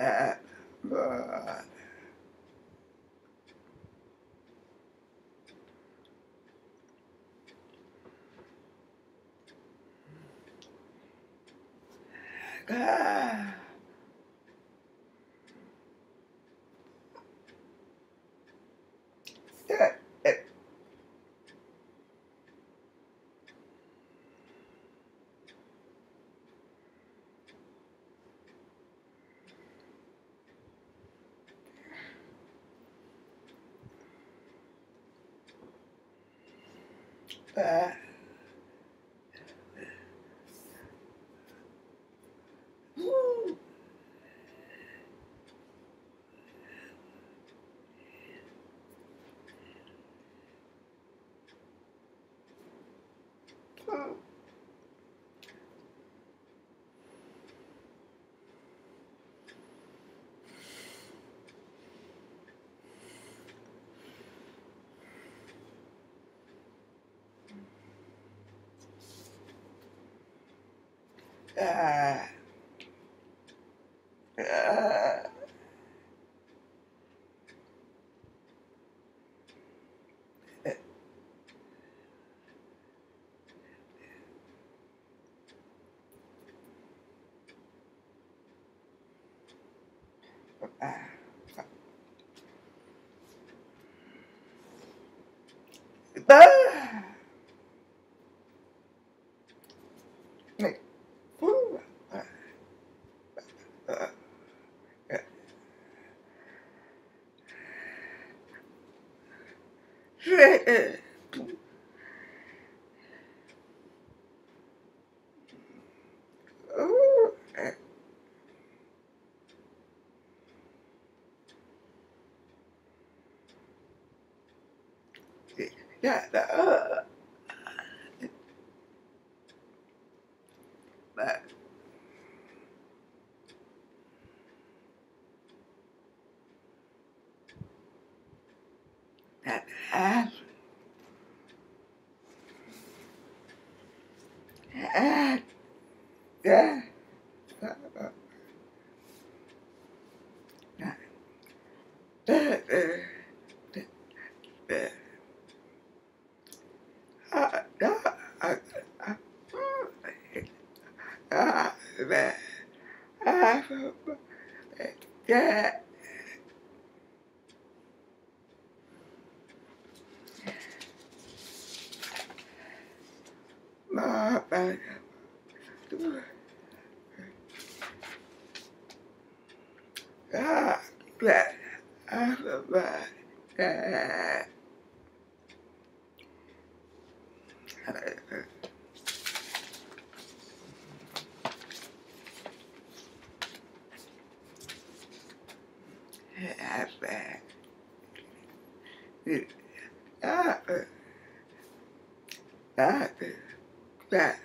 uh, 哎 Ah. Yeah, uh. at that time. Yeah. back God that I survived that. Ah, ah, ah that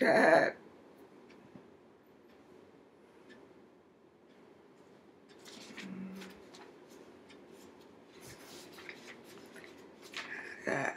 that that.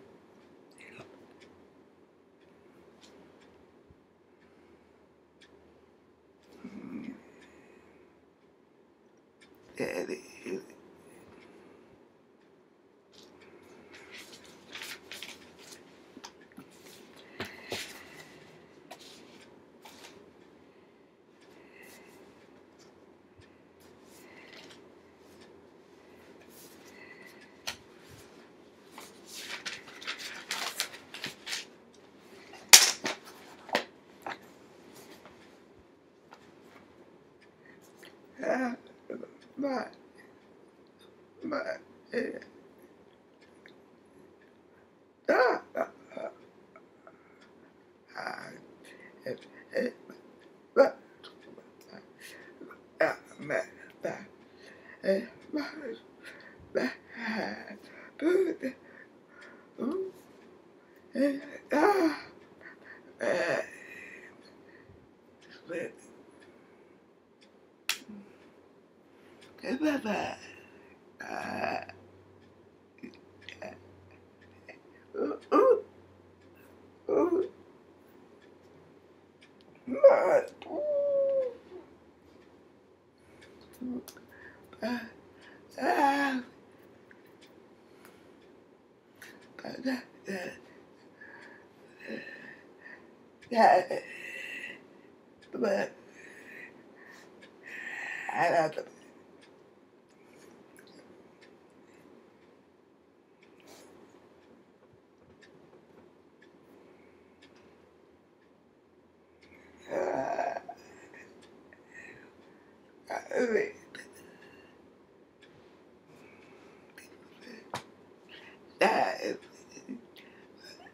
Mad. that, but I love them.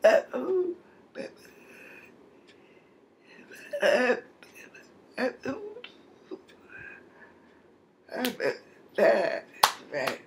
Uh-oh. I'm bad.